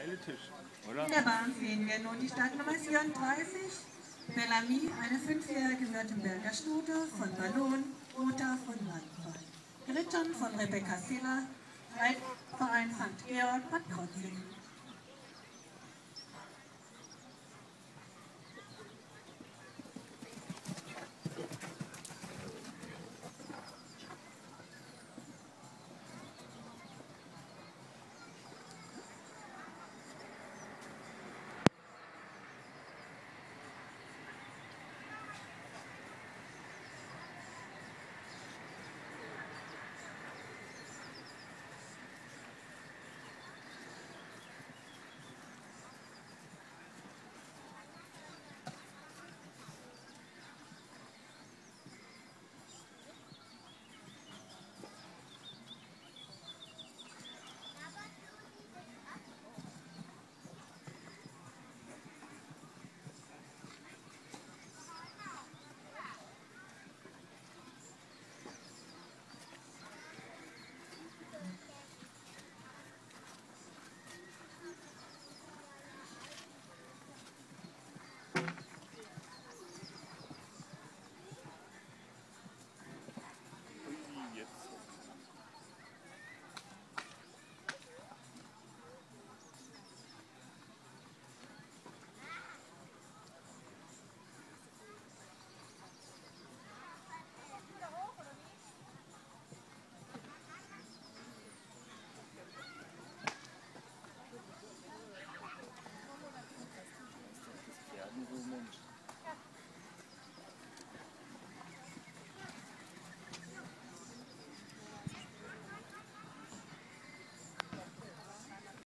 helle Tisch, oder? In der Bahn sehen wir nun die Startnummer 34, Bellamy, eine fünfjährige Württemberger Stute von Ballon, Rota von Landfall. Geritten von Rebecca Siller, Reitverein St. Georg Bad Krotzingen.